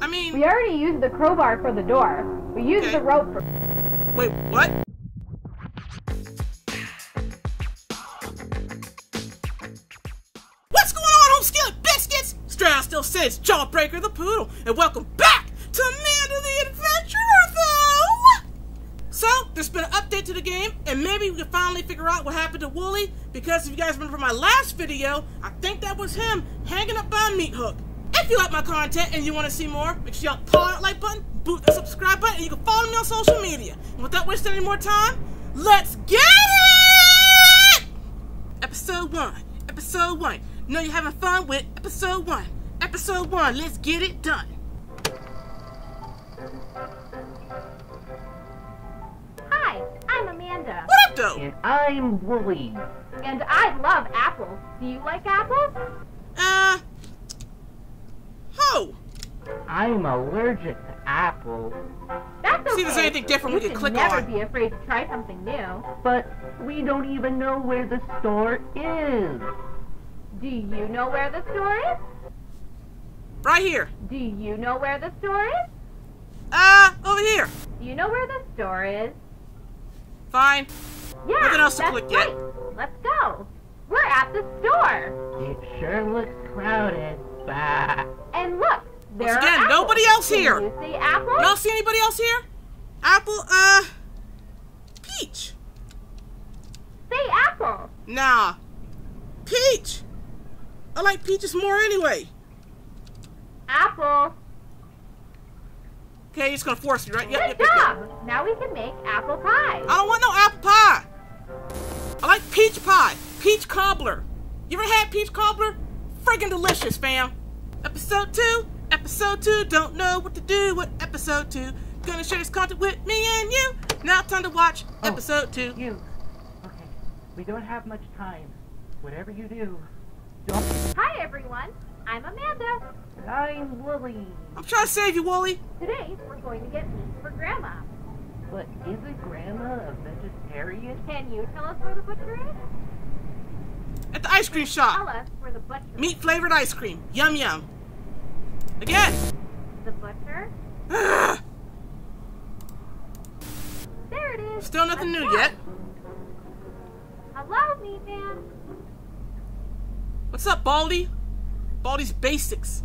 I mean, We already used the crowbar for the door. We used Okay. the rope for. wait, what? What's going on, home skillet biscuits? Stroud still says Jawbreaker the Poodle, and welcome back to Amanda the Adventurer, though! So, there's been an update to the game, and maybe we can finally figure out what happened to Wooly, because if you guys remember my last video, I think that was him hanging up by a meat hook. If you like my content and you want to see more, make sure y'all paw that like button, boot the subscribe button, and you can follow me on social media. And without wasting any more time, let's get it! Episode 1. Episode 1. Know you're having fun with Episode 1. Episode 1. Let's get it done. Hi, I'm Amanda, What up, though? And I'm Wooly. and I love apples. Do you like apples? Uh. Ho! I'm allergic to apples, That's okay. See if there's anything different we you can should click never on. be afraid to try something new. but we don't even know where the store is. Do you know where the store is? Right here. Do you know where the store is? Uh, over here. Do you know where the store is? Fine. Yeah, Nothing else to that's click yet. Let's go. We're at the store. It sure looks crowded. Bah. And look, there Once again, nobody else Can here. You see apples? Y'all see anybody else here? Apple, uh. Peach. Say apple. Nah. Peach. I like peaches more anyway. Apple. Okay, you're just gonna force me, right? Yep, yep, Good yep, yep. job. Now we can make apple pie. I don't want no apple pie. I like peach pie. Peach cobbler. You ever had peach cobbler? Friggin' delicious, fam. Episode 2. Episode 2. Don't know what to do with episode 2. Gonna share this content with me and you. Now time to watch Oh. episode 2. You. Okay. We don't have much time. Whatever you do, don't. Hi everyone. I'm Amanda. I'm Wooly. I'm trying to save you, Wooly. Today we're going to get meat for Grandma. But isn't Grandma a vegetarian? Can you tell us where the butcher is? At the ice cream shop. Tell us where the butcher. Meat flavored ice cream. Yum yum. Again. The butcher. There it is. Still nothing new yet. Hello, meat man. What's up, Baldy? Baldi's Basics.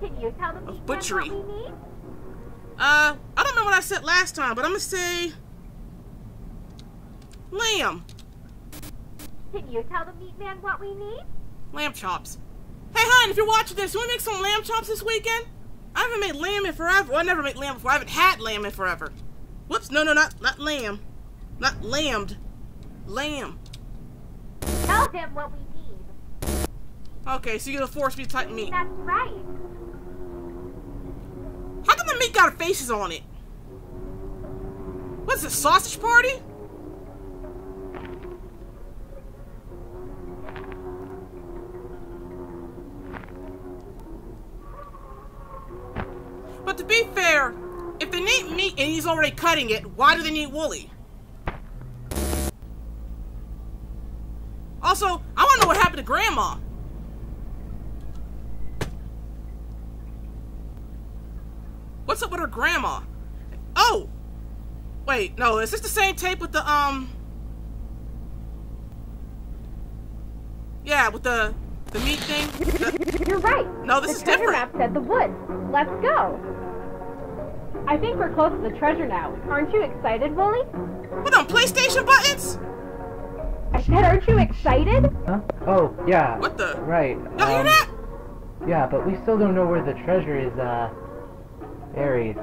Can you tell the meat man butchery. what we need? Uh, I don't know what I said last time, but I'm gonna say lamb. Can you tell the meat man what we need? Lamb chops. Hey, hon, if you're watching this, you wanna make some lamb chops this weekend? I haven't made lamb in forever. Well, I never made lamb before. I haven't had lamb in forever. Whoops, no, no, not not lamb. Not lambed. Lamb. Tell him what we need. Okay, so you're gonna force me to type meat. That's right. How come the meat got faces on it? What's this, sausage party? Be fair, if they need meat and he's already cutting it, why do they need Wooly? Also, I want to know what happened to Grandma. What's up with her grandma? Oh! Wait, no, is this the same tape with the, um... Yeah, with the, the meat thing? The- You're right. No, this the is different. map said the woods. Let's go. I think we're close to the treasure now. Aren't you excited, Wooly? What on, PlayStation buttons? I said, aren't you excited? Huh? Oh, yeah. What the? Right. Y'all hear um, that? Yeah, but we still don't know where the treasure is, uh, buried.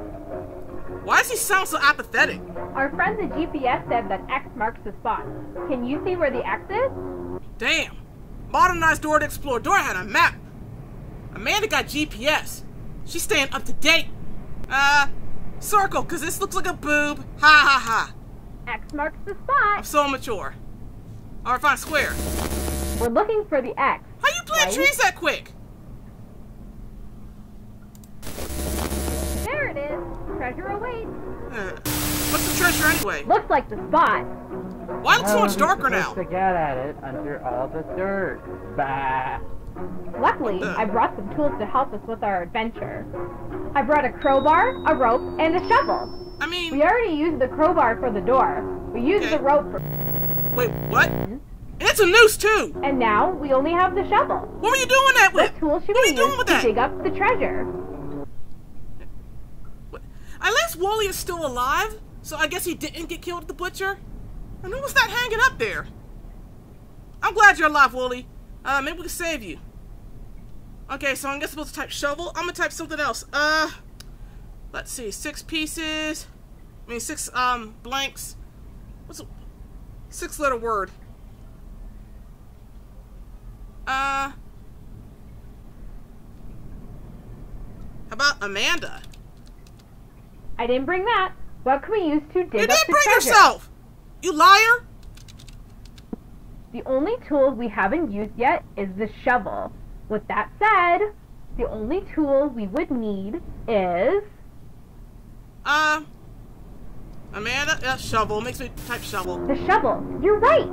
Why does he sound so apathetic? Our friend the GPS said that X marks the spot. Can you see where the X is? Damn. Modernized Dora to Explore. Dora had a map. Amanda got GPS. She's staying up to date. Uh, circle, because this looks like a boob. Ha ha ha. X marks the spot. I'm spot. so immature. Alright, fine, square. We're looking for the X. How you plant Right. trees that quick? There it is. Treasure awaits. Uh, what's the treasure anyway? Looks like the spot. Why looks so How much are we darker now? to get at it under all the dirt. Bah. Luckily, I brought some tools to help us with our adventure. I brought a crowbar, a rope, and a shovel. I mean, We already used the crowbar for the door. We used Okay. the rope for... wait, what? It's a noose too. And now we only have the shovel. What were you doing that with? What tool should What we you doing use with to that? dig up the treasure? What? At least Wooly is still alive, so I guess he didn't get killed at the butcher. And who was that hanging up there? I'm glad you're alive, Wooly. Uh, maybe we can save you. Okay, so I'm supposed to type shovel. I'm gonna type something else. Uh, let's see, six pieces. I mean, six um blanks. What's a six letter word? Uh, how about Amanda? I didn't bring that. What can we use to dig You up didn't the bring treasure? yourself! You liar! The only tool we haven't used yet is the shovel. With that said, the only tool we would need is Uh, Amanda, uh, shovel. Makes me type shovel. the shovel. You're right.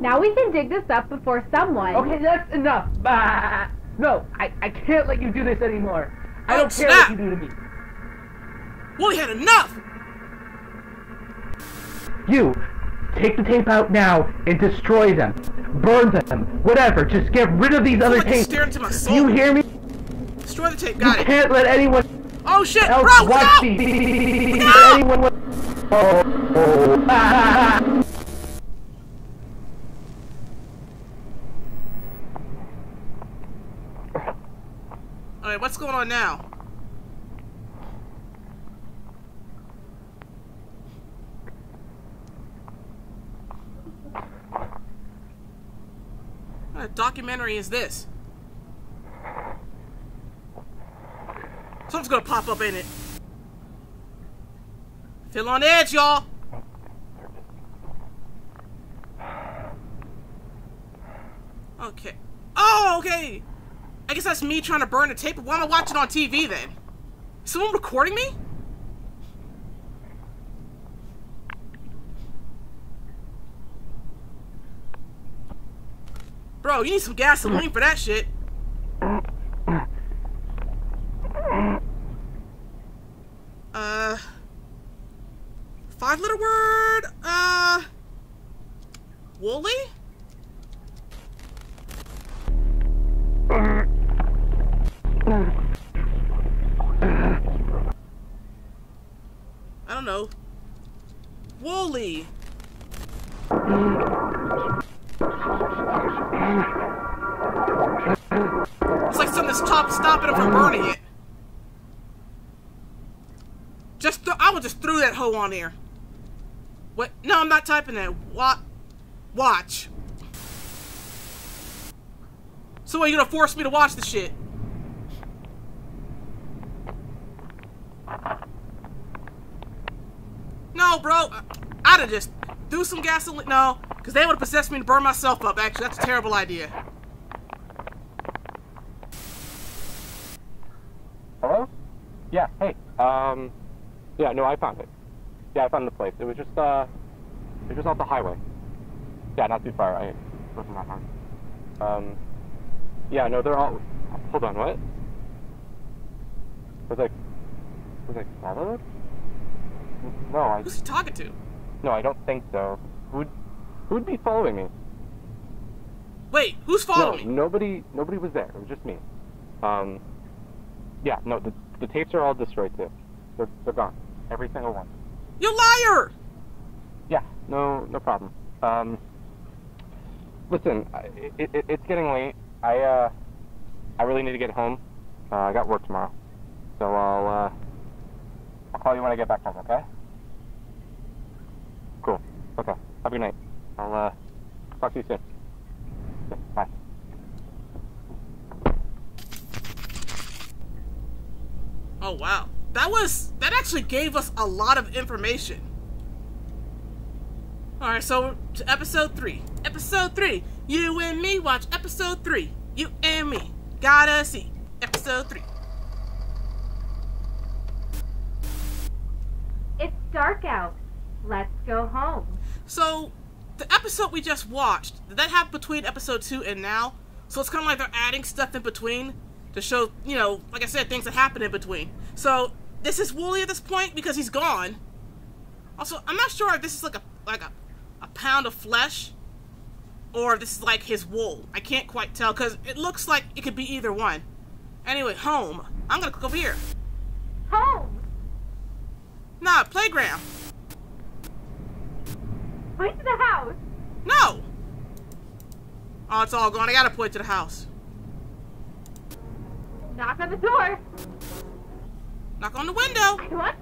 Now we can dig this up before someone. Okay, that's enough. Ah, no, I, I can't let you do this anymore. I Oh, don't care snap. what you do to me. Wooly had enough! You, take the tape out now and destroy them. Burn them. Whatever. Just get rid of these other tapes. staring into my soul. you hear me? Destroy the tape. You it. can't let anyone Oh shit, else bro! Watch out! these. Out! Anyone Oh, oh. Ah. Alright, what's going on now? Documentary is this? Something's gonna pop up in it. Feel on edge, y'all. Okay. Oh, okay. I guess that's me trying to burn the tape. Why am I watching on TV then? Is someone recording me? Bro, you need some gasoline for that shit. Uh, five letter word. Uh, Wooly. I don't know. Wooly. It's like something's top stopping him from burning it. Just I would just threw that hoe on there. What? No, I'm not typing that. What? Watch. So are you gonna force me to watch the shit? No, bro. I'd have just threw some gasoline. No, because they would have possessed me to burn myself up. Actually, that's a terrible idea. Hello? Yeah, hey. Um, yeah, no, I found it. Yeah, I found the place. It was just, uh, it was just off the highway. Yeah, not too far. I wasn't that hard. Um, yeah, no, they're all. Hold on, what? Was I, was I followed? No, I, Who's he talking to? No, I don't think so. Who'd, who'd be following me? Wait, who's No, following me? nobody, nobody was there. It was just me. Um, yeah, no, the, the tapes are all destroyed too. They're, they're gone. Every single one. You liar! Yeah, no, no problem. Um, listen, it, it, it's getting late. I, uh, I really need to get home. Uh, I got work tomorrow, so I'll, uh, I'll call you when I get back home. Okay? Cool. Okay. Have a good night. I'll, uh, talk to you soon. Okay, bye. Oh wow. That was that actually gave us a lot of information. Alright, so to episode three. Episode three. You and me watch episode three. You and me. Gotta see. Episode three. It's dark out. Let's go home. So the episode we just watched, did that happen between episode two and now? So it's kind of like they're adding stuff in between to show, you know, like I said, things that happen in between. So this is Wooly at this point because he's gone. Also, I'm not sure if this is like a like a, a pound of flesh or if this is like his wool. I can't quite tell because it looks like it could be either one. Anyway, home. I'm gonna click over here. Home! Nah, playground. Point to the house! No! Oh, it's all gone. I gotta point to the house. Knock on the door! Knock on the window. I want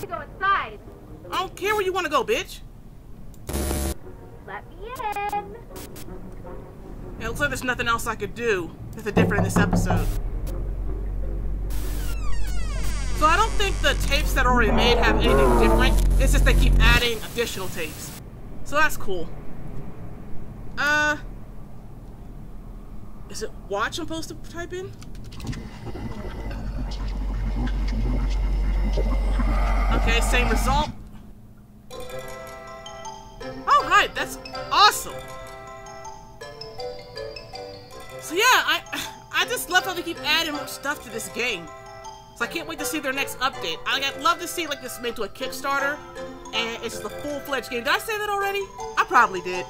to go inside. I don't care where you want to go, bitch. Let me in. It looks like there's nothing else I could do that's a different in this episode. So I don't think the tapes that are already made have anything different. It's just they keep adding additional tapes. So that's cool. Uh, is it watch I'm supposed to type in? Okay, same result. Oh, hi, that's awesome. So yeah, I I just love how they keep adding more stuff to this game. So I can't wait to see their next update. I, would love to see like this made to a Kickstarter, and it's the full-fledged game. Did I say that already? I probably did.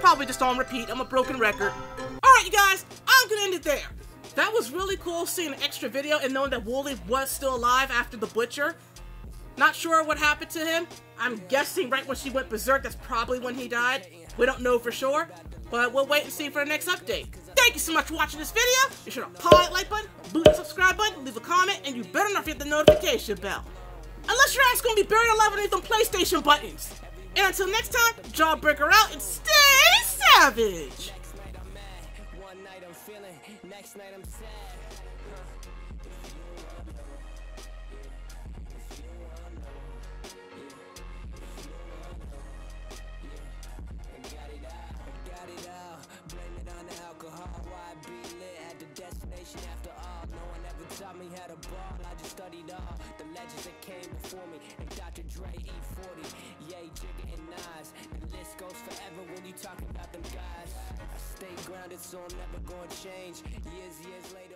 Probably just on repeat. I'm a broken record. All right, you guys, I'm gonna end it there. That was really cool seeing an extra video and knowing that Wooly was still alive after the butcher. Not sure what happened to him. I'm guessing right when she went berserk, that's probably when he died. We don't know for sure, but we'll wait and see for the next update. Thank you so much for watching this video. Be sure to pause that like button, comment, and you better not forget the notification bell. Unless your ass gonna be buried alive underneath them PlayStation buttons. And until next time, Jawbreaker out and stay savage! Studied all the legends that came before me. And Dr. Dre, E40, Yay, Jigga, and Nas. The list goes forever when you talk about them guys. I stay grounded, so I'm never gonna change. Years, years later.